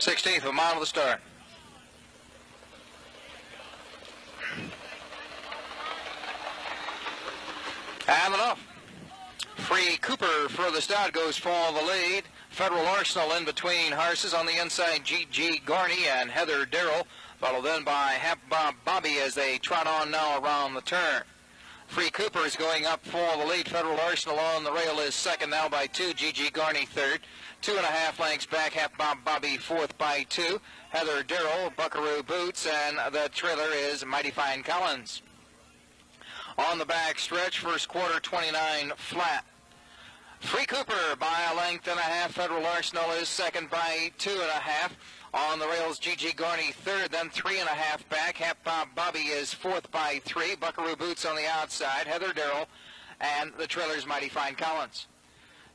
16th of a mile to the start. And enough. Free Cooper furthest out goes for the lead. Federal Arsenal in between horses on the inside. G.G. Garney and Heather Darrell, followed then by Hap Bob Bobby as they trot on now around the turn. Free Cooper is going up for the lead. Federal Arsenal on the rail is second now by two. G.G. Garney third. Two and a half lengths back. Hap Bob Bobby fourth by two. Heather Darrell, Buckaroo Boots, and the trailer is Mighty Fine Collins. On the back stretch, first quarter 29 flat. Free Cooper by a length and a half. Federal Arsenal is second by two and a half. On the rails, G.G. Garney third, then three and a half back. Hap Bob Bobby is fourth by three. Buckaroo Boots on the outside. Heather Darrell and the trailer's Mighty Fine Collins.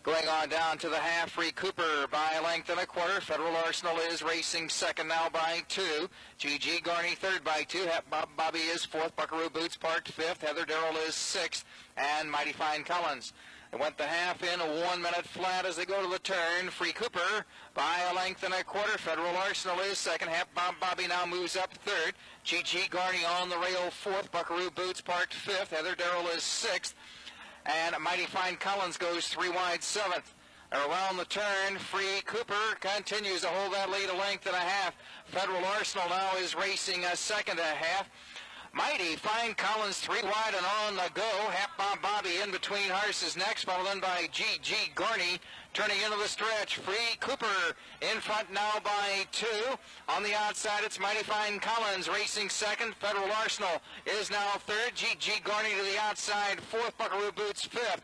Going on down to the half, Free Cooper by a length and a quarter. Federal Arsenal is racing second now by two. G.G. Garney third by two. Bob Bobby is fourth. Buckaroo Boots parked fifth. Heather Darrell is sixth. And Mighty Fine Collins. They went the half in one minute flat as they go to the turn. Free Cooper by a length and a quarter. Federal Arsenal is second. Hap Bob Bobby now moves up third. G.G. Garney on the rail fourth. Buckaroo Boots parked fifth. Heather Darrell is sixth and Mighty Fine Collins goes three wide seventh. Around the turn, Free Cooper continues to hold that lead a length and a half. Federal Arsenal now is racing a second and a half. Mighty Fine Collins three wide and on the go. Hap Bob Bobby in between horses next, followed in by G.G. Garney turning into the stretch. Free Cooper in front now by two. On the outside, it's Mighty Fine Collins racing second. Federal Arsenal is now third. G.G. Garney to the outside, fourth. Buckaroo Boots fifth.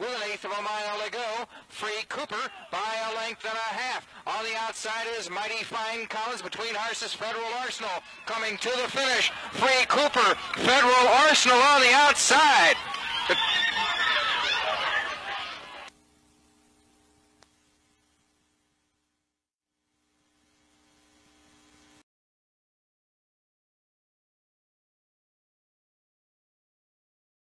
With an eighth of a mile to go, Free Cooper by a length and a half. On the outside is Mighty Fine Collins between horses Federal Arsenal coming to the finish. Free Cooper, Federal Arsenal on the outside.